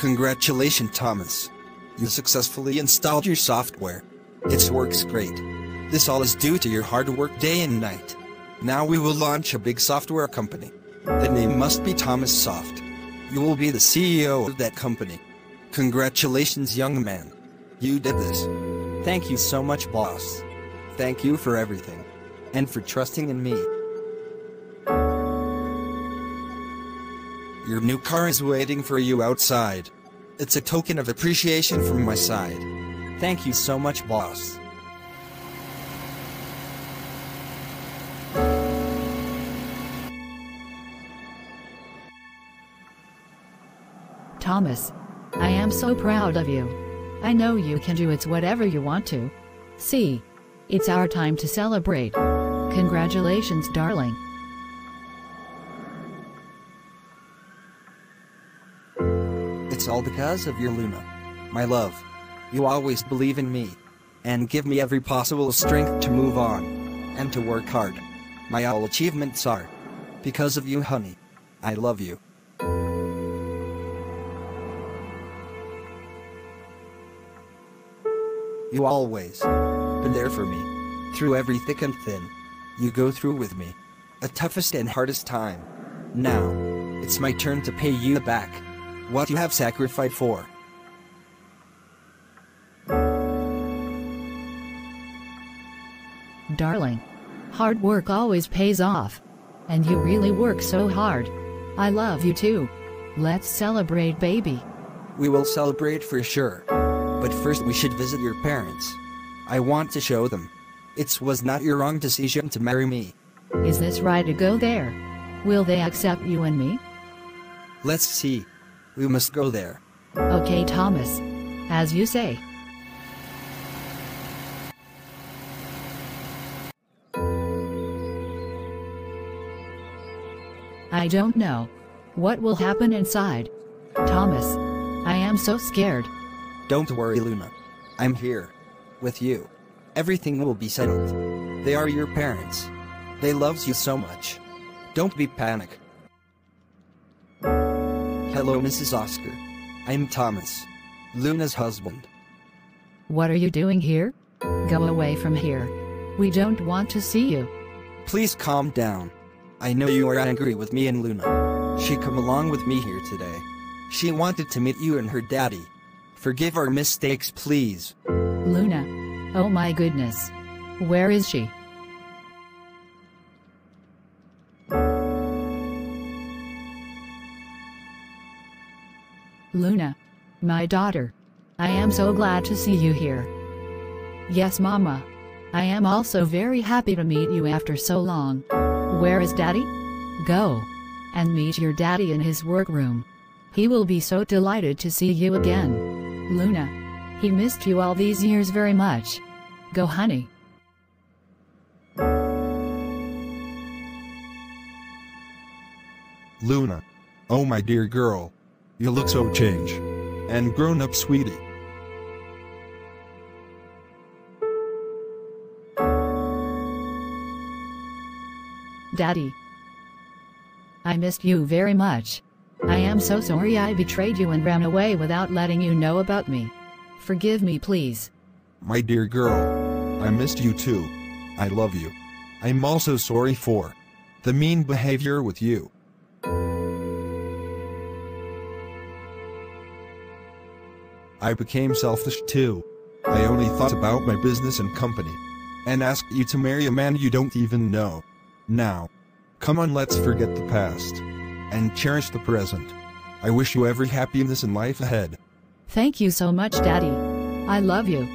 Congratulations, Thomas. You successfully installed your software. It works great. This all is due to your hard work day and night. Now we will launch a big software company. The name must be Thomas Soft. You will be the CEO of that company. Congratulations, young man. You did this. Thank you so much, boss. Thank you for everything. And for trusting in me. Your new car is waiting for you outside. It's a token of appreciation from my side. Thank you so much, boss. Thomas. I am so proud of you. I know you can do it whatever you want to. See. It's our time to celebrate. Congratulations, darling. It's all because of your Luna. My love. You always believe in me. And give me every possible strength to move on. And to work hard. My all achievements are. Because of you, honey. I love you. You always been there for me. Through every thick and thin. You go through with me. A toughest and hardest time. Now, it's my turn to pay you back. What you have sacrificed for. Darling. Hard work always pays off. And you really work so hard. I love you too. Let's celebrate, baby. We will celebrate for sure. But first we should visit your parents. I want to show them. It was not your wrong decision to marry me. Is this right to go there? Will they accept you and me? Let's see. We must go there. Okay, Thomas. As you say. I don't know. What will happen inside? Thomas. I am so scared. Don't worry, Luna. I'm here. With you. Everything will be settled. They are your parents. They loves you so much. Don't be panic. Hello, Mrs. Oscar. I'm Thomas. Luna's husband. What are you doing here? Go away from here. We don't want to see you. Please calm down. I know you are angry with me and Luna. She come along with me here today. She wanted to meet you and her daddy. Forgive our mistakes, please. Luna. Oh my goodness. Where is she? Luna. My daughter. I am so glad to see you here. Yes, Mama. I am also very happy to meet you after so long. Where is Daddy? Go. And meet your daddy in his workroom. He will be so delighted to see you again. Luna. He missed you all these years very much. Go honey. Luna. Oh my dear girl. You look so changed. And grown up sweetie. Daddy. I missed you very much. I am so sorry I betrayed you and ran away without letting you know about me. Forgive me please. My dear girl. I missed you too. I love you. I'm also sorry for the mean behavior with you. I became selfish too. I only thought about my business and company. And asked you to marry a man you don't even know. Now. Come on let's forget the past. And cherish the present. I wish you every happiness in life ahead. Thank you so much Daddy. I love you.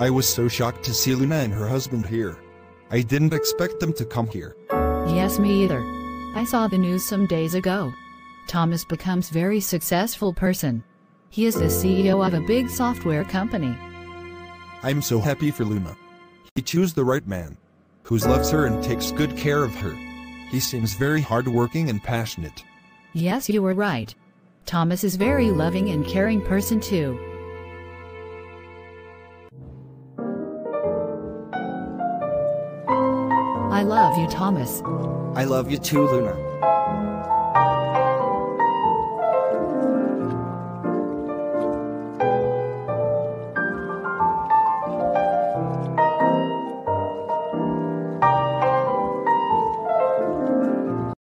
I was so shocked to see Luna and her husband here. I didn't expect them to come here. Yes me either. I saw the news some days ago. Thomas becomes very successful person. He is the CEO of a big software company. I'm so happy for Luna. He chose the right man. Who loves her and takes good care of her. He seems very hardworking and passionate. Yes you were right. Thomas is very loving and caring person too. I love you, Thomas. I love you too, Luna.